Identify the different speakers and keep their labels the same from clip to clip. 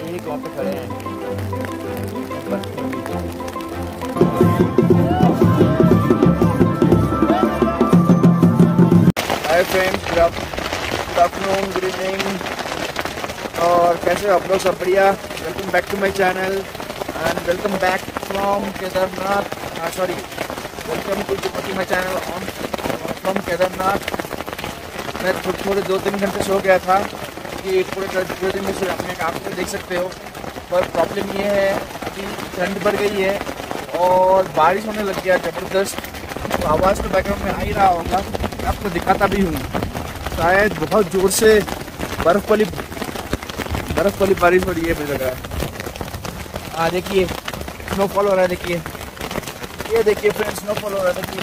Speaker 1: एक वहाँ पे खड़े हैं। Hi friends good afternoon good evening और कैसे हो आप लोग? सब बढ़िया? Welcome back to my channel and welcome back from Kedarnath sorry welcome to to my channel on from Kedarnath मैं थोड़े दो तीन घंटे सो गया था। कि पूरे पूरे दिन में से अपने काम को देख सकते हो। पर प्रॉब्लम ये है, अभी ठंड बढ़ गई है और बारिश होने लग गया ज़बरदस्त। तो आवाज़ तो बैकग्राउंड में आ ही रहा होगा। मैं आपको दिखाता भी हूँ। शायद बहुत ज़ोर से बर्फ़ वाली बर्फ़ वाली बारिश हो रही है मुझे लग रहा है हाँ देखिए स्नोफॉल हो रहा है, देखिए। ये देखिए फ्रेंड स्नोफॉल हो रहा है, देखिए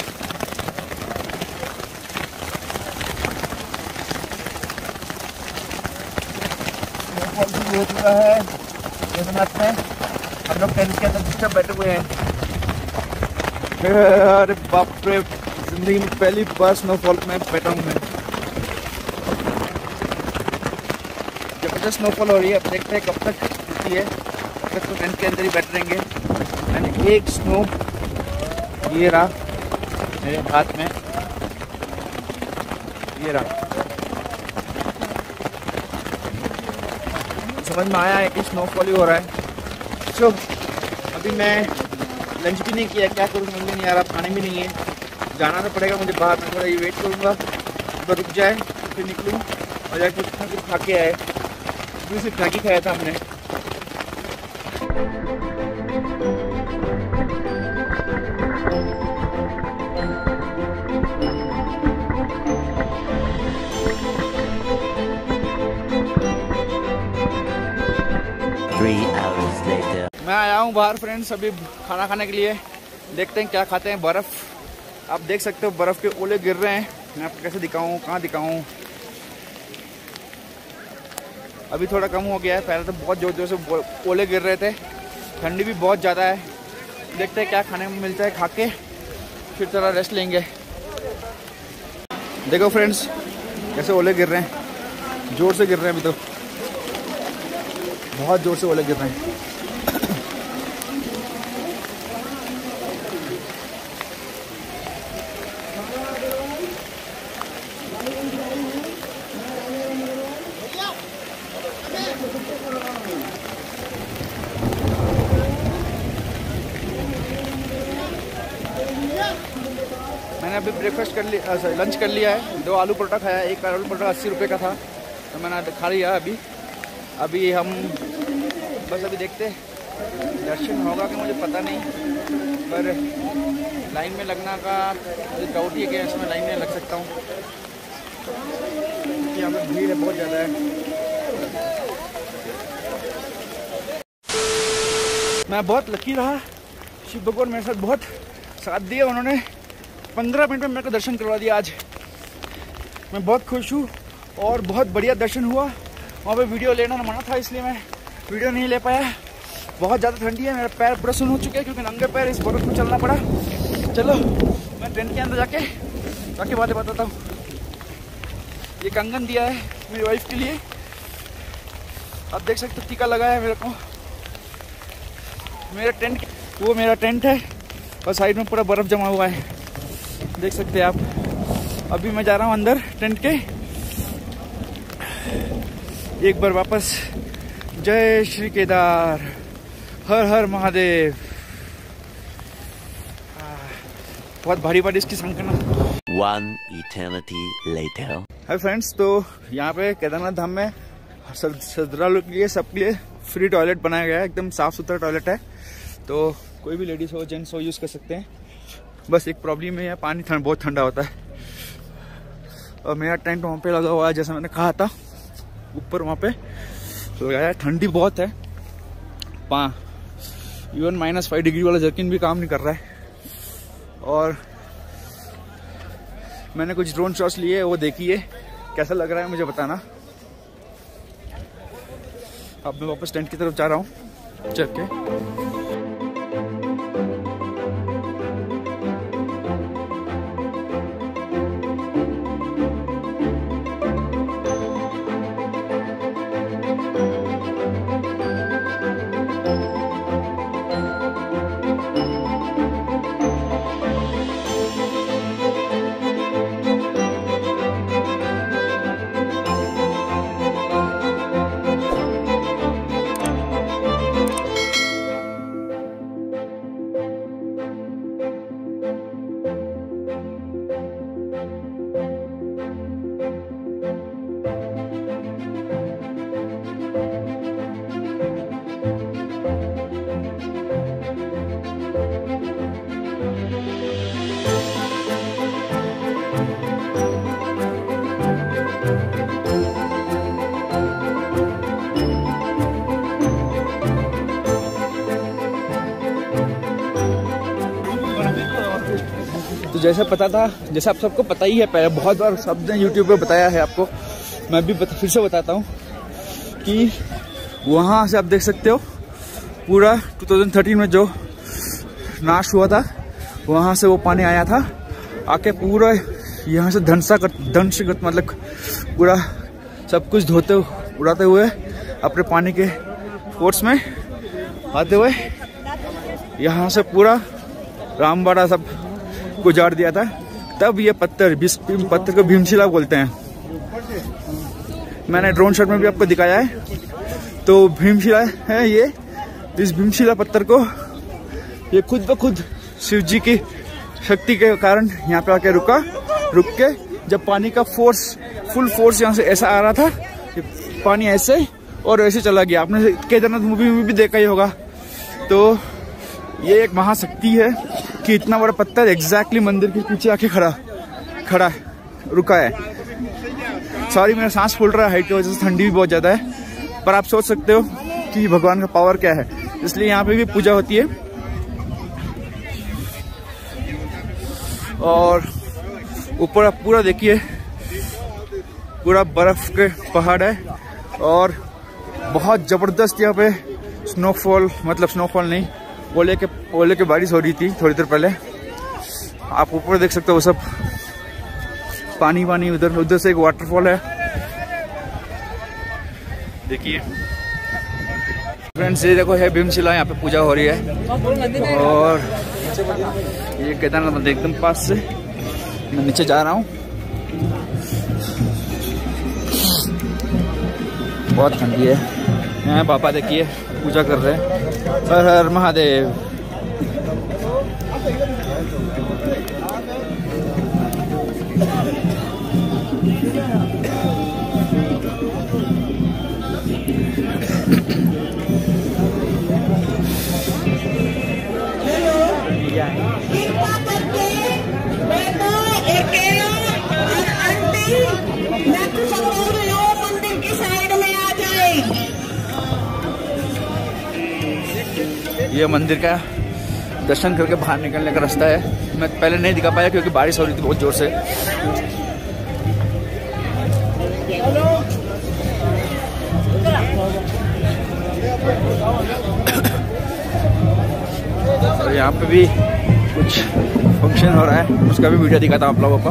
Speaker 1: स्नोफॉल भी हो। चुका है केदारनाथ में हम लोग टेंट के अंदर डिस्टर्ब बैठे हुए हैं। अरे बाप रे, ज़िंदगी में पहली बार स्नोफॉल में बैठा हूँ मैं। ज़बरदस्त स्नोफॉल हो रही है, अब देखते हैं कब तक होती है। तब तक तो टेंट के अंदर ही बैठ रहेंगे। मैंने एक स्नो ये रहा मेरे हाथ में। ये रहा। समझ में आया है कि स्नोफॉल ही हो रहा है। सो अभी मैं लंच भी नहीं किया, क्या करूँ समझ में नहीं आ रहा, खाने भी नहीं है। जाना तो पड़ेगा मुझे बाहर, में थोड़ा ये वेट करूँगा। तो रुक जाए, फिर निकलूँ। और जाए कुछ ना कुछ खा के आए। सिर्फ़ मैगी खाया था हमने। मैं आया हूँ बाहर फ्रेंड्स अभी खाना खाने के लिए। देखते हैं क्या खाते हैं, बर्फ़। आप देख सकते हो, बर्फ़ के ओले गिर रहे हैं। मैं आपको कैसे दिखाऊँ, कहाँ दिखाऊँ? अभी थोड़ा कम हो गया है, पहले तो बहुत ज़ोर ज़ोर से ओले गिर रहे थे। ठंडी भी बहुत ज़्यादा है। देखते हैं क्या खाने में मिलता है खा के फिर थोड़ा रेस्ट लेंगे। देखो फ्रेंड्स कैसे ओले गिर रहे हैं। ज़ोर से गिर रहे हैं अभी तो। बहुत ज़ोर से ओले गिर रहे हैं। मैंने अभी ब्रेकफास्ट कर लिया सॉरी लंच कर लिया है। दो आलू परोठा खाया, एक आलू परोठा अस्सी रुपये का था तो मैंने खा लिया अभी। अभी हम, बस अभी देखते दर्शन होगा कि मुझे पता नहीं, पर लाइन में लगना का मुझे डाउट ही है कि इसमें लाइन में लग सकता हूँ। यहाँ पर भीड़ है, बहुत ज़्यादा है। मैं बहुत लकी रहा। शिव भगवान मेरे साथ बहुत साथ दिया उन्होंने। पंद्रह मिनट में मेरे को दर्शन करवा दिया आज। मैं बहुत खुश हूँ और बहुत बढ़िया दर्शन हुआ। वहाँ पे वीडियो लेना मना था इसलिए मैं वीडियो नहीं ले पाया। बहुत ज़्यादा ठंडी है, मेरा पैर पूरा सुन हो चुके हैं क्योंकि नंगे पैर इस बर्फ़ में चलना पड़ा। चलो, मैं ट्रेन के अंदर जाके जाके बातें बताता हूँ। ये कंगन दिया है मेरी वाइफ के लिए। आप देख सकते हो टीका लगाया है मेरे को। मेरा टेंट, वो मेरा टेंट है। और साइड में पूरा बर्फ़ जमा हुआ है। देख सकते हैं आप। अभी मैं जा रहा हूँ अंदर टेंट के। एक बार वापस। जय श्री केदार। हर हर महादेव। बहुत भारी भारी इसकी संकना।
Speaker 2: One eternity later.
Speaker 1: Hi friends तो यहाँ पे केदारनाथ धाम में श्रद्ध- श्रद्धालुओं के लिए सबके लिए फ्री टॉयलेट बनाया गया है। एकदम साफ़ सुथरा टॉयलेट है। तो कोई भी लेडीज़ हो, जेंट्स हो यूज़ कर सकते हैं। बस एक प्रॉब्लम है, पानी ठंड, बहुत ठंडा होता है। और मेरा टेंट वहाँ पे लगा हुआ है जैसा मैंने कहा था, ऊपर वहाँ पे। लगाया है ठंडी बहुत है। पा इवन माइनस फाइव डिग्री वाला जर्किन भी काम नहीं कर रहा है। और मैंने कुछ ड्रोन शॉट्स लिए वो देखिए, कैसा लग रहा है मुझे बताना। अब मैं वापस टेंट की तरफ़ जा रहा हूँ चल के। जैसा पता था जैसा आप सबको पता ही है पहले बहुत बार सबने यूट्यूब पे बताया है आपको। मैं भी बता, फिर से बताता हूँ कि वहाँ से आप देख सकते हो पूरा 2013 में जो नाश हुआ था वहाँ से वो पानी आया था। आके पूरा यहाँ से धनसा कर धंस मतलब पूरा सब कुछ धोते उड़ाते हुए अपने पानी के फोर्स में आते हुए यहाँ से पूरा रामबाड़ा सब गुजार दिया था, तब ये पत्थर पत्थर को भीमशिला बोलते हैं। मैंने ड्रोन शॉट में भी आपको दिखाया है। तो भीमशिला है ये इस भीमशिला पत्थर को ये खुद ब खुद शिव जी की शक्ति के कारण यहाँ पे आके रुका, रुक के जब पानी का फोर्स फुल फोर्स यहाँ से ऐसा आ रहा था पानी ऐसे और ऐसे चला गया। आपने केदारनाथ मूवी में भी देखा ही होगा। तो ये एक महाशक्ति है। कि इतना बड़ा पत्थर एग्जैक्टली मंदिर के पीछे आके खड़ा खड़ा है, रुका है। सॉरी मेरा सांस फूल रहा है हाइट की वजह से ठंडी भी बहुत ज़्यादा है। पर आप सोच सकते हो कि भगवान का पावर क्या है। इसलिए यहाँ पे भी पूजा होती है। और ऊपर आप पूरा देखिए, पूरा बर्फ़ के पहाड़ है और बहुत ज़बरदस्त यहाँ पे स्नोफॉल मतलब स्नोफॉल नहीं ओले के ओले के बारिश हो रही थी थोड़ी देर पहले। आप ऊपर देख सकते हो सब। पानी पानी, उधर उधर से एक वाटरफॉल है। देखिए। फ्रेंड्स ये देखो, है भीमशिला, यहाँ पे पूजा हो रही है। और ये केदारनाथ मंदिर एकदम पास से। मैं नीचे जा रहा हूँ। बहुत ठंडी है। यहाँ पापा देखिए, पूजा कर रहे हैं। हर हर महादेव ये मंदिर का दर्शन करके बाहर निकलने का रास्ता है। मैं पहले नहीं दिखा पाया क्योंकि बारिश हो रही थी बहुत ज़ोर से। और यहाँ पे भी कुछ फ़ंक्शन हो रहा है, उसका भी वीडियो दिखाता हूँ आप लोगों को।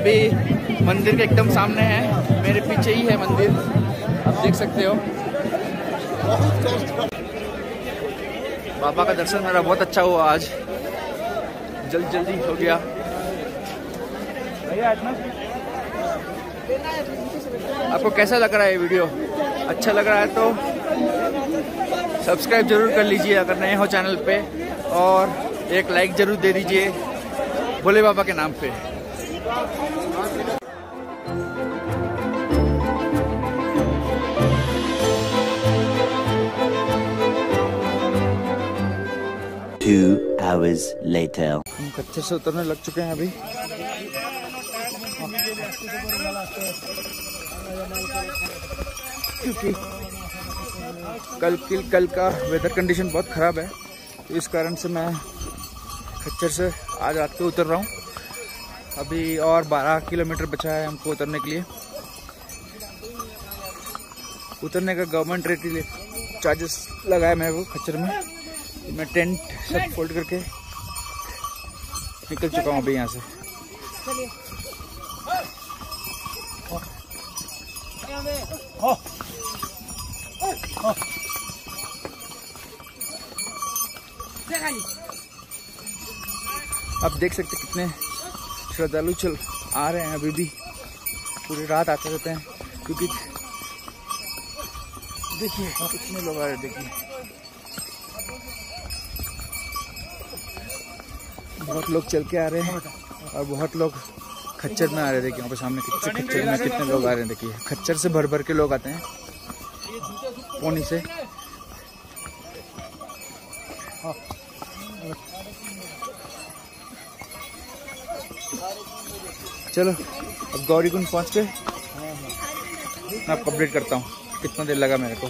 Speaker 1: अभी मंदिर के एकदम सामने है मेरे पीछे ही है मंदिर। आप देख सकते हो। बाबा का दर्शन मेरा बहुत अच्छा हुआ आज। जल्द जल्दी हो गया। आपको कैसा लग रहा है ये वीडियो? अच्छा लग रहा है तो सब्सक्राइब ज़रूर कर लीजिए अगर नए हो चैनल पे और एक लाइक ज़रूर दे दीजिए भोले बाबा के नाम पे।
Speaker 2: Two hours later.
Speaker 1: हम कच्चे से उतरने लग चुके हैं अभी। क्योंकि कल कल कल का वेदर कंडीशन बहुत ख़राब है। तो इस कारण से मैं खच्चर से आज रात को उतर रहा हूँ। अभी और 12 किलोमीटर बचा है हमको उतरने के लिए। उतरने का गवर्नमेंट रेट चार्जेस लगाया मैं वो खच्चर में। तो मैं टेंट सब फोल्ड करके निकल चुका हूँ अभी यहाँ से। आप देख सकते कितने श्रद्धालु चल आ रहे हैं अभी भी। पूरी रात आते रहते हैं क्योंकि देखिए कितने लोग आ रहे हैं देखिए। बहुत लोग चल के आ रहे हैं और बहुत लोग खच्चर में आ रहे हैं। देखिए वहाँ पे सामने कितने खच्चर में कितने लोग आ रहे हैं। देखिए, खच्चर से भर भर के लोग आते हैं। पोनी से। चलो, अब गौरी कुंड पहुँच के मैं आपको अपडेट करता हूँ। कितना देर लगा मेरे को?